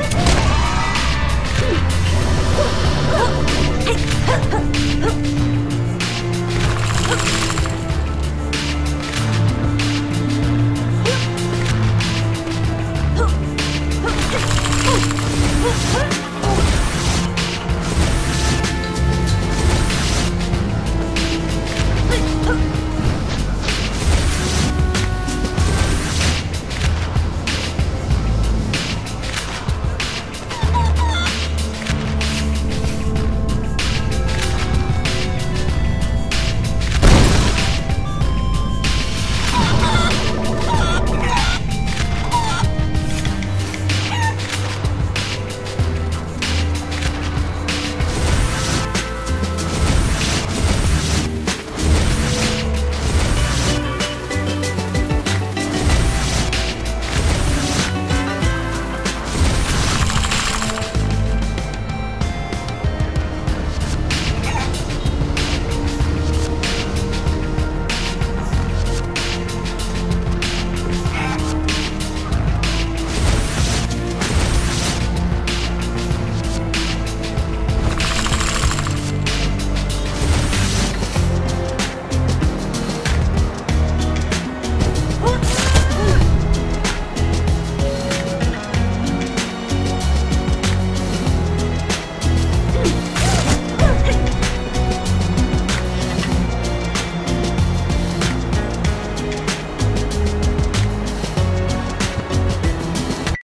Woo!